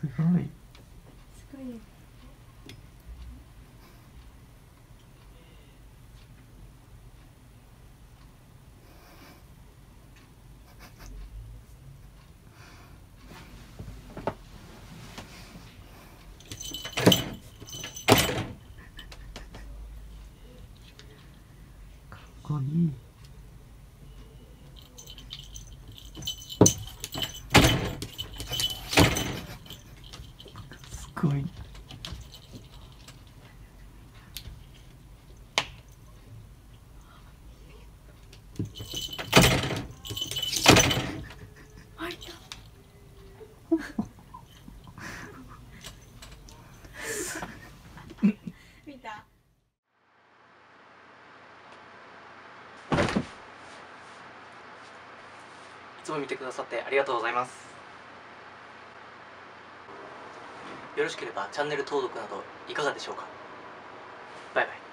すごい。すごい。かっこいごいいつも見てくださってありがとうございますよろしければチャンネル登録などいかがでしょうか？バイバイ。